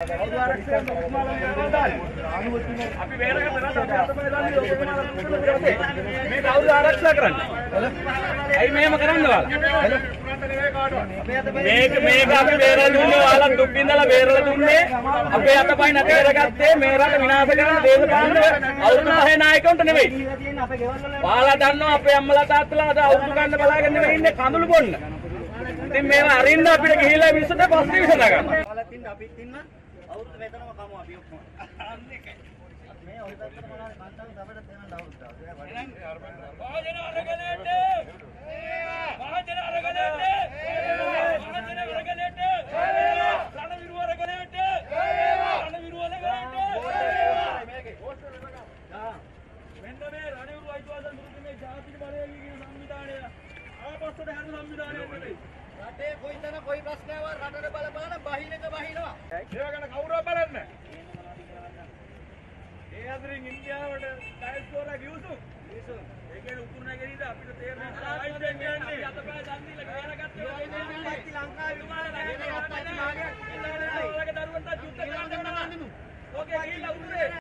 අපි බේරගත්ත මේ කවුරු ආරක්ෂා කරන්නේ? ඇයි මෙහෙම කරන්න ඔයාලා? මේක මේක අපි බේරලා දුන්නේ ඔයාලා දුක් විඳලා බේරලා දුන්නේ අපේ අතපය නැති කරගත්තේ මේ රට විනාශ කරන දේශපාලන අවුරුදු පහේ නායකයන්ට නෙවෙයි. ඔයාලා දන්නවා අපේ අම්මලා තාත්තලා අද අවුරුදු ගන්න බලාගෙන නෙවෙයි ඉන්නේ කඳුළු බොන්න. ඉතින් මේවා අරින්න අපිට ගිහිල්ලා මිනිස්සුන්ට පස්සේ විසඳ ගන්න. ඔයාලත් ඉන්න අපිත් ඉන්න අවුරුදු මෙතනම කමු අපි ඔක්කොම. මේ ඔය පැත්තට මොනවද කන්ටන් අපිට තේරෙන්න අවුරුද්දක්. මහජන අරගලයට! මහජන අරගලයට! මහජන අරගලයට! රණවිරු අරගලයට! රණවිරු අරගලයට! මෙන්න මේ රණවිරු අයිතිවාසිකම් දුරු මේ ජාතික බලවේගී කියන සංවිධානය ආපස්සට හැරෙන සංවිධානයක් නෙවෙයි. රටේ කොයිතන කොයි ප්‍රශ්නයක් රටට බලපාන බහිනවා. ඒවා ගැන කවුරුවත් බලන්නේ ඒ අතරින් ඉන්දියාවට ඩයස්පෝරා ගියුසුම් ගියුසුම් ඒ කියන්නේ උතුරු නැගෙනහිර අපිට තේරෙන්නේ අපි අතපය දන් දීලා ගේරගත්තේ පත්ති ලංකාවේ විමාන නැගෙනහිර මාර්ගයක්. ඔයාලගේ දරුවන්ට යුද්ධ කරන්න ඕන. ඔකේ ගිහිල්ලා උතුරේ